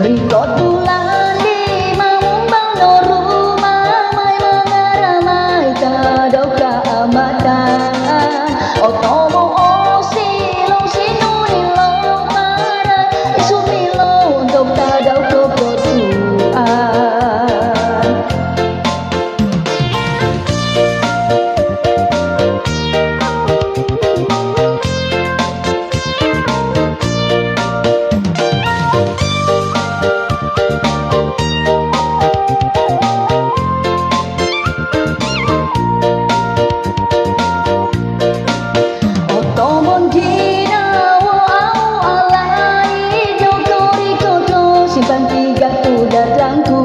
Ricardo tiga kuda dangku